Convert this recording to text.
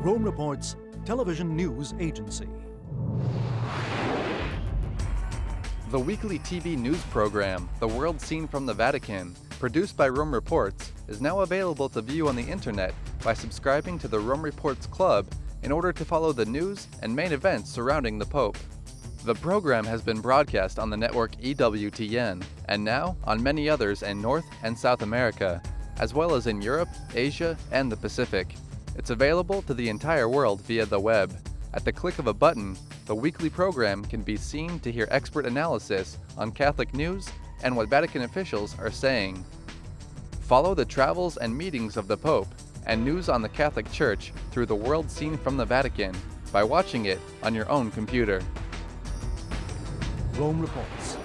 Rome Report's television news agency. The weekly TV news program, The World Seen from the Vatican, produced by Rome Reports, is now available to view on the internet by subscribing to the Rome Reports Club in order to follow the news and main events surrounding the Pope. The program has been broadcast on the network EWTN and now on many others in North and South America, as well as in Europe, Asia, and the Pacific. It's available to the entire world via the web. At the click of a button, the weekly program can be seen to hear expert analysis on Catholic news and what Vatican officials are saying. Follow the travels and meetings of the Pope and news on the Catholic Church through the world seen from the Vatican by watching it on your own computer. Rome Reports.